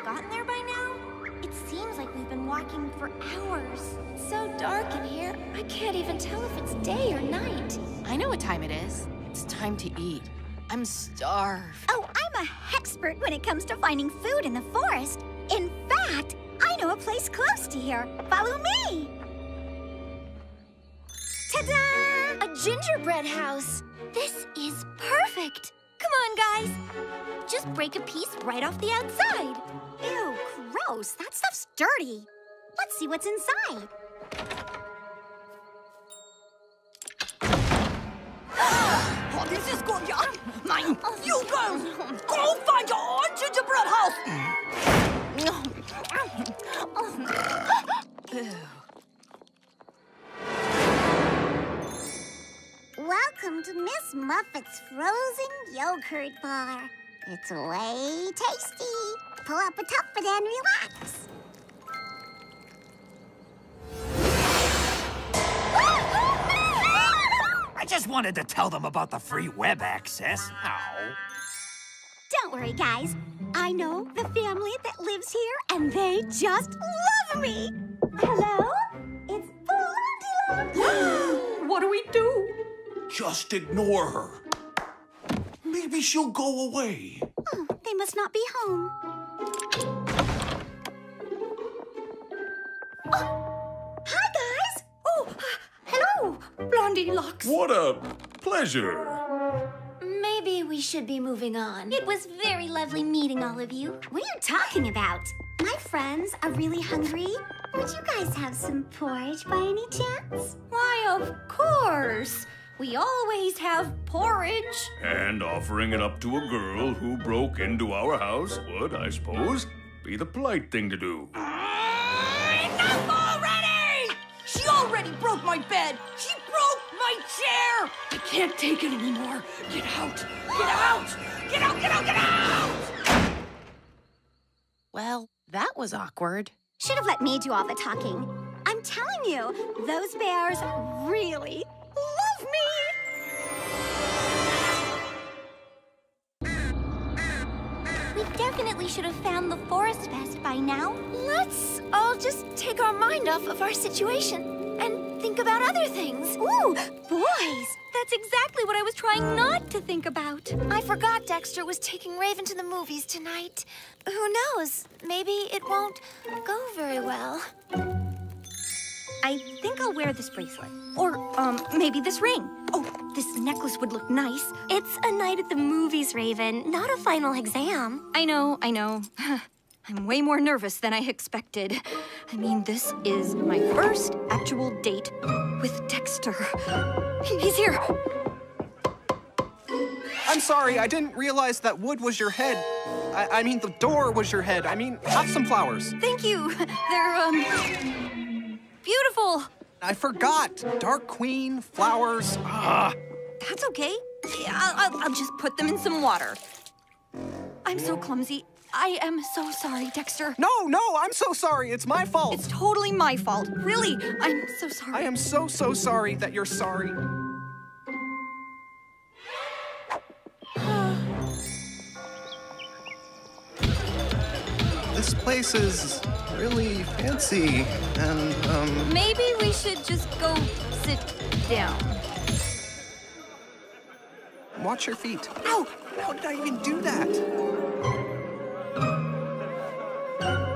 gotten there by now? It seems like we've been walking for hours. It's so dark in here, I can't even tell if it's day or night. I know what time it is. It's time to eat. I'm starved. Oh, I'm a expert when it comes to finding food in the forest. In fact, I know a place close to here. Follow me! Ta-da! A gingerbread house. This is perfect. Come on, guys. Just break a piece right off the outside. Ew, gross. That stuff's dirty. Let's see what's inside. oh, this is good, yeah? Mine. You girls, go find your own gingerbread house. Mm. Welcome Miss Muffet's frozen yogurt bar. It's way tasty. Pull up a tuffet and relax. I just wanted to tell them about the free web access. Oh. Don't worry, guys. I know the family that lives here, and they just love me. Hello? It's Blondie what do we do? Just ignore her. Maybe she'll go away. Oh, they must not be home. Oh, hi, guys. Oh, hello, Blondie Lockes. What a pleasure. Maybe we should be moving on. It was very lovely meeting all of you. What are you talking about? My friends are really hungry. Would you guys have some porridge by any chance? Why, of course. We always have porridge. And offering it up to a girl who broke into our house would, I suppose, be the polite thing to do. Enough already! She already broke my bed. She broke my chair. I can't take it anymore. Get out! Get out! Get out! Get out! Get out! Well, that was awkward. Should have let me do all the talking. I'm telling you, those bears really should have found the forest fest by now. Let's all just take our mind off of our situation and think about other things. Ooh, boys! That's exactly what I was trying not to think about. I forgot Dexter was taking Raven to the movies tonight. Who knows? Maybe it won't go very well. I think I'll wear this bracelet. Or, um, maybe this ring. Oh, this necklace would look nice. It's a night at the movies, Raven, not a final exam. I know, I know. I'm way more nervous than I expected. I mean, this is my first actual date with Dexter. He's here. I'm sorry, I didn't realize that wood was your head. I, I mean, the door was your head. I mean, have some flowers. Thank you. They're, um, beautiful. I forgot. Dark Queen, flowers. Ah. That's okay. I'll, I'll, I'll just put them in some water. I'm so clumsy. I am so sorry, Dexter. No, no, I'm so sorry. It's my fault. It's totally my fault. Really, I'm so sorry. I am so, so sorry that you're sorry. This place is really fancy, and, um... Maybe we should just go sit down. Watch your feet. Ow! How did I even do that?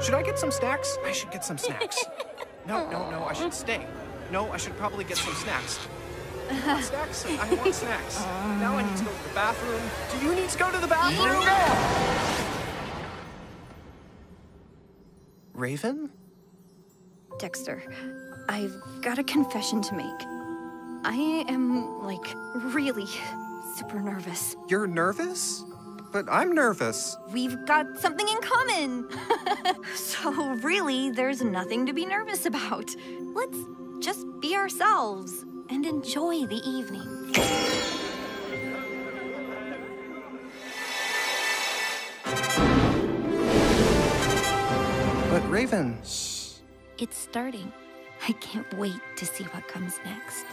Should I get some snacks? I should get some snacks. No, no, no, I should stay. No, I should probably get some snacks. I snacks? I want snacks. Now I need to go to the bathroom. Do you need to go to the bathroom? Raven? Dexter, I've got a confession to make. I am, like, really super nervous. You're nervous? But I'm nervous. We've got something in common. so really, there's nothing to be nervous about. Let's just be ourselves and enjoy the evening. Raven... Shh. It's starting. I can't wait to see what comes next.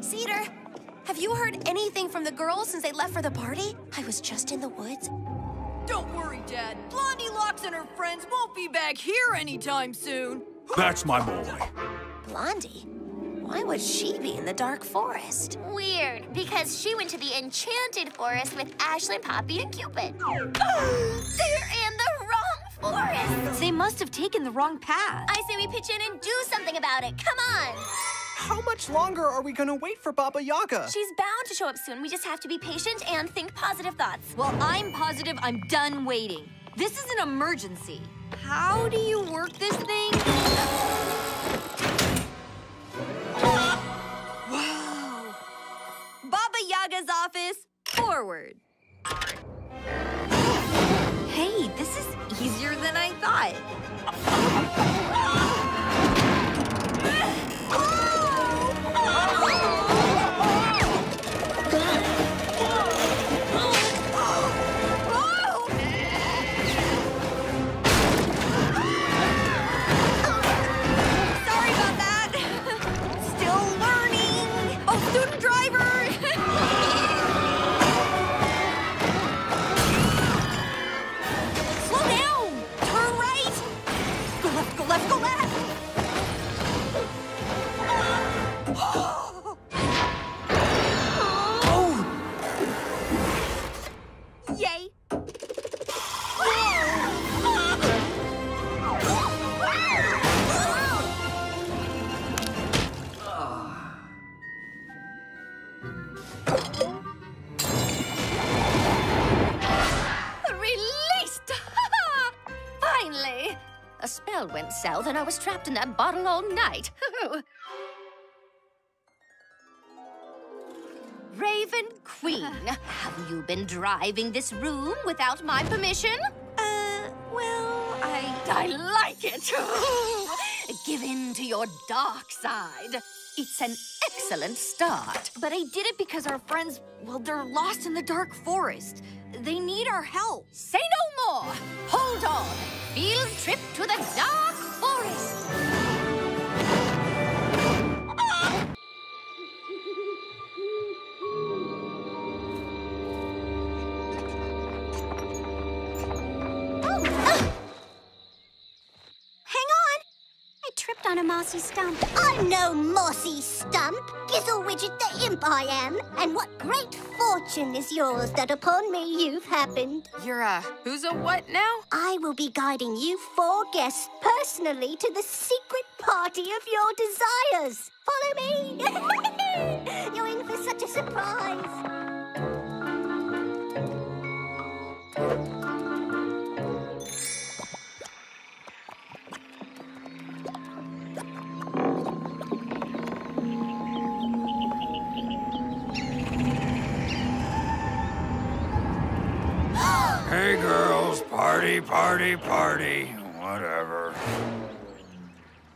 Cedar, have you heard anything from the girls since they left for the party? I was just in the woods. Don't worry, Dad. Blondie Lockes and her friends won't be back here anytime soon. That's my boy. Blondie? Why would she be in the dark forest? Weird, because she went to the enchanted forest with Ashlynn, Poppy, and Cupid. They're in the wrong forest! They must have taken the wrong path. I say we pitch in and do something about it. Come on! How much longer are we gonna wait for Baba Yaga? She's bound to show up soon. We just have to be patient and think positive thoughts. Well, I'm positive I'm done waiting. This is an emergency. How do you work this thing? Forward. Hey, this is easier than I thought. South and I was trapped in that bottle all night. Raven Queen, have you been driving this room without my permission? Uh, well, I... I like it! Give in to your dark side. It's an excellent start. But I did it because our friends, well, they're lost in the dark forest. They need our help. Say no more! Hold on! Field trip to the dark forest! I tripped on a mossy stump. I'm no mossy stump. Gizzle Widget the imp I am. And what great fortune is yours that upon me you've happened. You're a who's a what now? I will be guiding you four guests personally to the secret party of your desires. Follow me! You're in for such a surprise. Hey, girls, party, party, party. Whatever.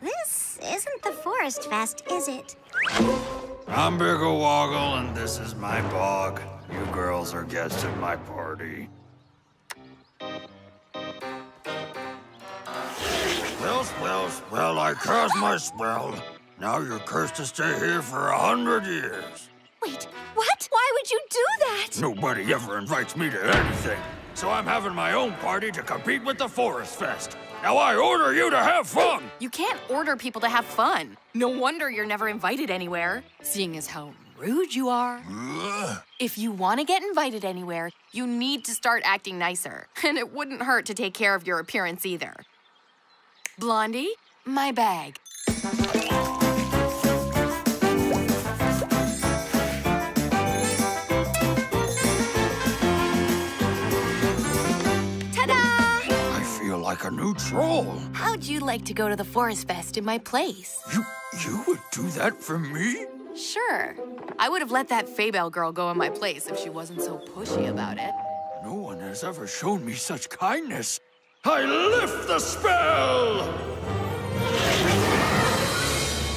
This isn't the Forest Fest, is it? I'm Biggle Woggle, and this is my bog. You girls are guests at my party. Well, well, well, I cast my spell. Now you're cursed to stay here for a hundred years. Wait, what? Why would you do that? Nobody ever invites me to anything, so I'm having my own party to compete with the Forest Fest. Now I order you to have fun! You can't order people to have fun. No wonder you're never invited anywhere, seeing as how rude you are. If you want to get invited anywhere, you need to start acting nicer. And it wouldn't hurt to take care of your appearance either. Blondie, my bag. Like a new troll. How'd you like to go to the Forest Fest in my place? You, you would do that for me? Sure. I would have let that Faybelle girl go in my place if she wasn't so pushy about it. No one has ever shown me such kindness. I lift the spell!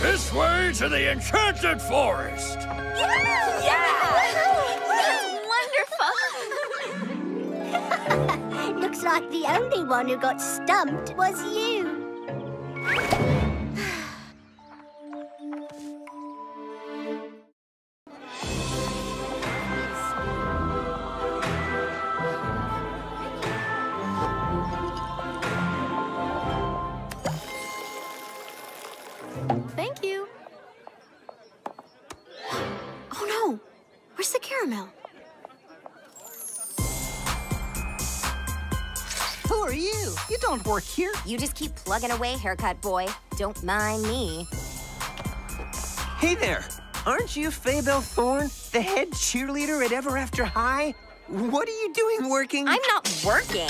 This way to the enchanted forest! looks like the only one who got stumped was you. Thank you. Oh no! Where's the caramel? You? You don't work here. You just keep plugging away, haircut boy. Don't mind me. Hey there. Aren't you Faybelle Thorn, the head cheerleader at Ever After High? What are you doing working? I'm not working.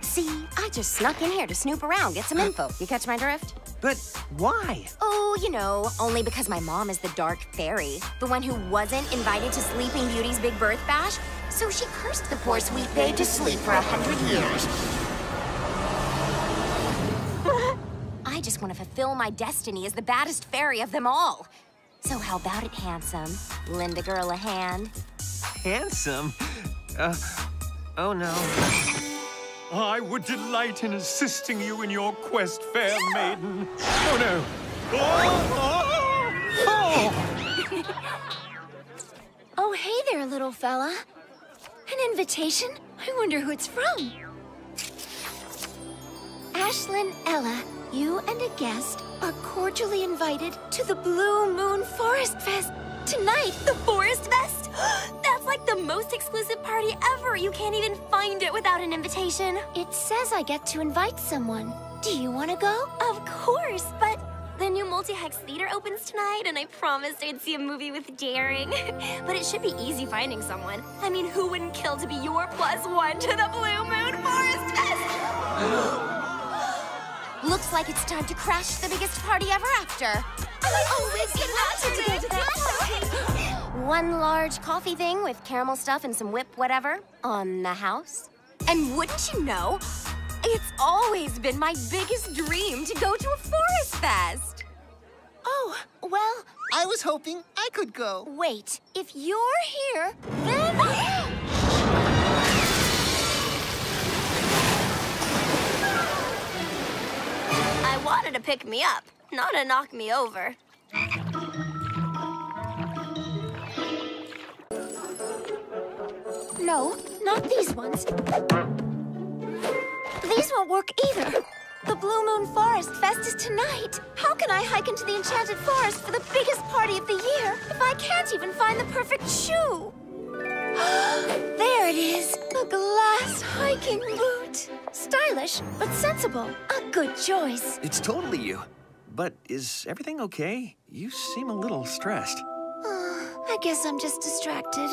See, I just snuck in here to snoop around, get some info. You catch my drift? But why? Oh, you know, only because my mom is the dark fairy, the one who wasn't invited to Sleeping Beauty's big birth bash. So she cursed the poor sweet babe to sleep for a hundred years. Just want to fulfill my destiny as the baddest fairy of them all. So how about it, handsome? Lend a girl a hand. Handsome? Uh, oh no. I would delight in assisting you in your quest, fair maiden. Oh no! Oh! Oh! Oh, hey there, little fella. An invitation? I wonder who it's from. Ashlynn Ella, you and a guest are cordially invited to the Blue Moon Forest Fest. Tonight, The Forest Fest? That's like the most exclusive party ever. You can't even find it without an invitation. it says I get to invite someone. Do you want to go? Of course, but the new multi-hex theater opens tonight, and I promised I'd see a movie with Daring. but it should be easy finding someone. I mean, who wouldn't kill to be your plus one to the Blue Moon Forest Fest? Looks like it's time to crash the biggest party ever after. I always oh, get wanted to go to that One large coffee thing with caramel stuff and some whip whatever on the house. And wouldn't you know, it's always been my biggest dream to go to a forest fest. Oh, well, I was hoping I could go. wait. If you're here, wanted to pick me up, not to knock me over. No, not these ones. These won't work either. The Blue Moon Forest Fest is tonight. How can I hike into the Enchanted Forest for the biggest party of the year if I can't even find the perfect shoe? there it is, the glass hiking boot. Stylish, but sensible. A good choice. It's totally you. But is everything okay? You seem a little stressed. Ah, I guess I'm just distracted.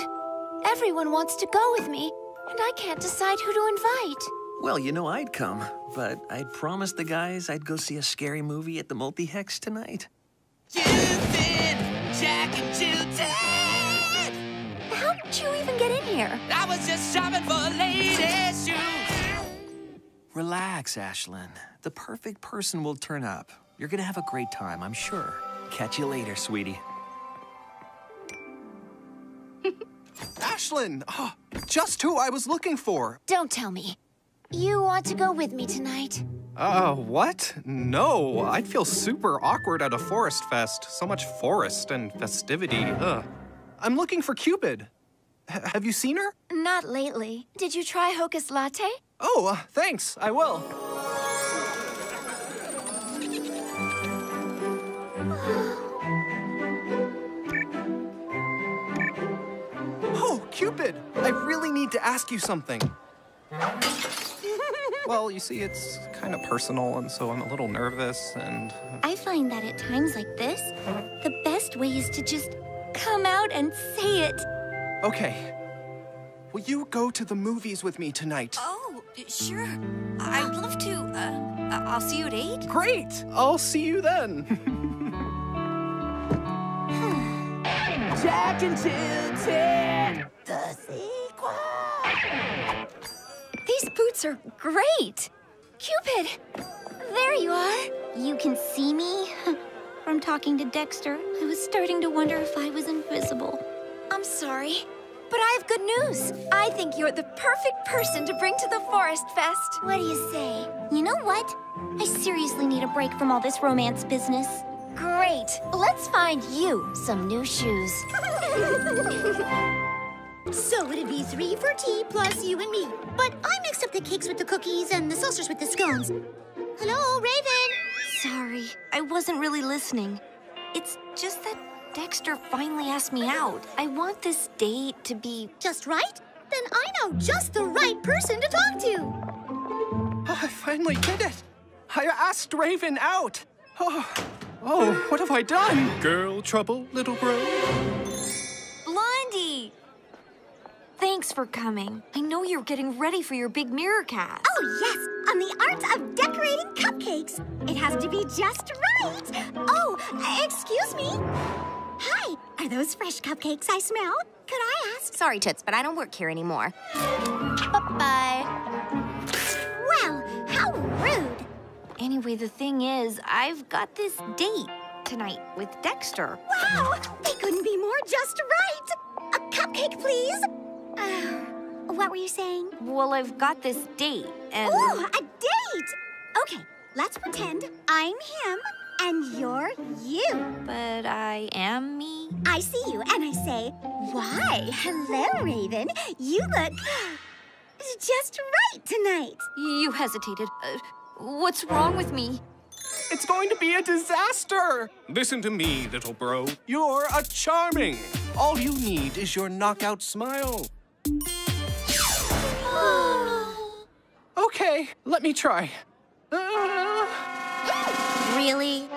Everyone wants to go with me, and I can't decide who to invite. Well, you know I'd come, but I'd promised the guys I'd go see a scary movie at the Multi-Hex tonight. How did you even get in here? I was just shopping for ladies' shoes. Relax, Ashlynn. The perfect person will turn up. You're gonna have a great time, I'm sure. Catch you later, sweetie. Ashlynn! Oh, just who I was looking for. Don't tell me. You want to go with me tonight? Uh, what? No, I'd feel super awkward at a forest fest. So much forest and festivity. Ugh. I'm looking for Cupid. H- have you seen her? Not lately. Did you try Hocus Latte? Oh, uh, thanks. I will. Oh, Cupid! I really need to ask you something. well, you see, it's kind of personal, and so I'm a little nervous, and I find that at times like this, the best way is to just come out and say it. okay. Will you go to the movies with me tonight? Oh, sure. I'd love to. Uh, I'll see you at 8. Great! I'll see you then. Jack and Jill The sequel. These boots are great. Cupid, there you are. You can see me? From talking to Dexter, I was starting to wonder if I was invisible. I'm sorry, but I have good news. I think you're the perfect person to bring to the Forest Fest. What do you say? You know what? I seriously need a break from all this romance business. Great. Let's find you some new shoes. So it'd be three for tea plus you and me. But I mixed up the cakes with the cookies and the saucers with the scones. Hello, Raven. Sorry, I wasn't really listening. It's just that Dexter finally asked me out. I want this date to be just right. Then I know just the right person to talk to. Oh, I finally did it. I asked Raven out. Oh, oh, what have I done? Girl trouble, little bro. Blondie! Thanks for coming. I know you're getting ready for your big mirror cast. Oh, yes, on the art of decorating cupcakes. It has to be just right. Oh, excuse me. Hi, are those fresh cupcakes I smell? Could I ask? Sorry, Toots, but I don't work here anymore. Bye-bye. Well, how rude. Anyway, the thing is, I've got this date tonight with Dexter. Wow, they couldn't be more just right. A cupcake, please. Uh, what were you saying? Well, I've got this date, and... Oh, a date! Okay, let's pretend I'm him and you're you. But I am me? I see you and I say, why, hello, Raven. You look just right tonight. You hesitated. Uh, what's wrong with me? It's going to be a disaster! Listen to me, little bro. You're a charming. All you need is your knockout smile. okay, let me try. Uh... Really?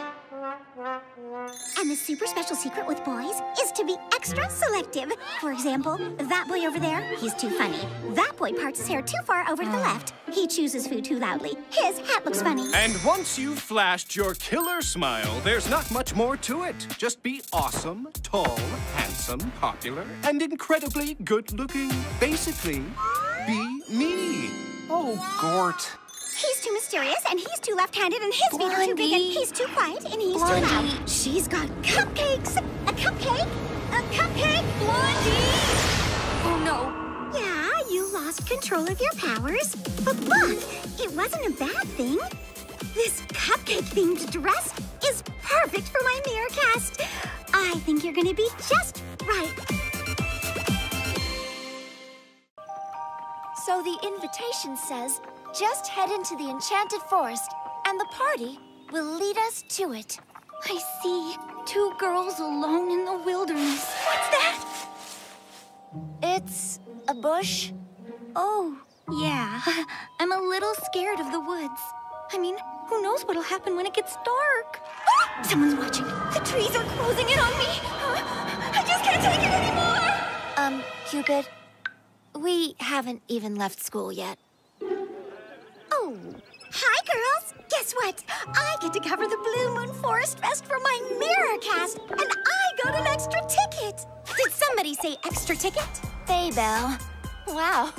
And the super special secret with boys is to be extra selective. For example, that boy over there, he's too funny. That boy parts his hair too far over to the ah. left. He chooses food too loudly. His hat looks funny. And once you've flashed your killer smile, there's not much more to it. Just be awesome, tall, handsome, popular, and incredibly good-looking. Basically, be me. Oh, Gort. He's too mysterious, and he's too left-handed, and his feet are too big, and he's too quiet, and he's Blondie. too loud. She's got cupcakes! A cupcake! A cupcake! Blondie! Oh, no. Yeah, you lost control of your powers. But look, it wasn't a bad thing. This cupcake-themed dress is perfect for my mirror cast. I think you're gonna be just right. So the invitation says just head into the enchanted forest, and the party will lead us to it. I see. Two girls alone in the wilderness. What's that? It's a bush. Oh, yeah. I'm a little scared of the woods. I mean, who knows what'll happen when it gets dark? Someone's watching. The trees are closing in on me. I just can't take it anymore. Um, Cupid, we haven't even left school yet. Oh, hi, girls. Guess what? I get to cover the Blue Moon Forest Fest for my mirror cast, and I got an extra ticket. Did somebody say extra ticket? Bell. Wow.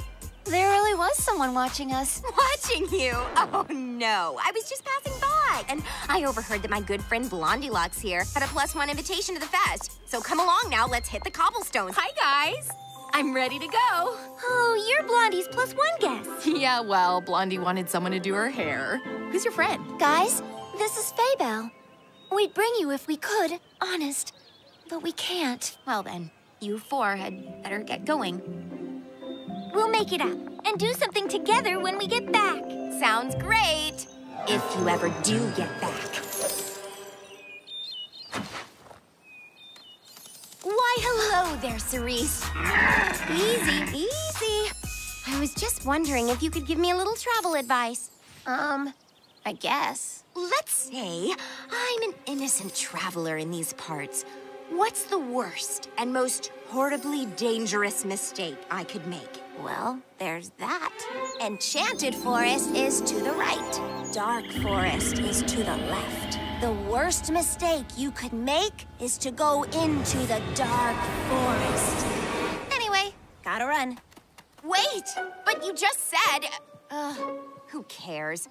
There really was someone watching us. Watching you? Oh, no. I was just passing by. And I overheard that my good friend Blondie Lockes here had a plus one invitation to the fest. So come along now, let's hit the cobblestones. Hi, guys. I'm ready to go. Oh, you're Blondie's plus one guest. yeah, well, Blondie wanted someone to do her hair. Who's your friend? Guys, this is Bell. We'd bring you if we could, honest. But we can't. Well then, you four had better get going. We'll make it up and do something together when we get back. Sounds great. If you ever do get back. Why, hello there, Cerise. easy, easy. I was just wondering if you could give me a little travel advice. Um, I guess. Let's say I'm an innocent traveler in these parts. What's the worst and most horribly dangerous mistake I could make? Well, there's that. Enchanted Forest is to the right. Dark Forest is to the left. The worst mistake you could make is to go into the Dark Forest. Anyway, gotta run. Wait, but you just said... Uh, who cares?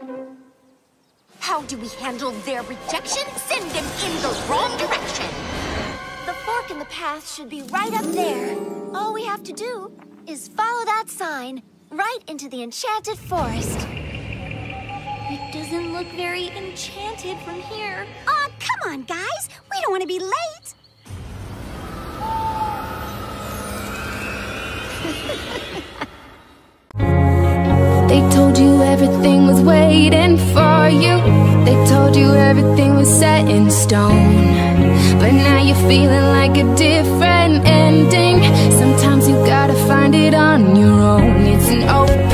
How do we handle their rejection? Send them in the wrong direction! The fork in the path should be right up there. All we have to do is follow that sign right into the enchanted forest. Doesn't look very enchanted from here. Aw, oh, come on, guys. We don't want to be late. they told you everything was waiting for you. They told you everything was set in stone. But now you're feeling like a different ending. Sometimes you gotta find it on your own. It's an open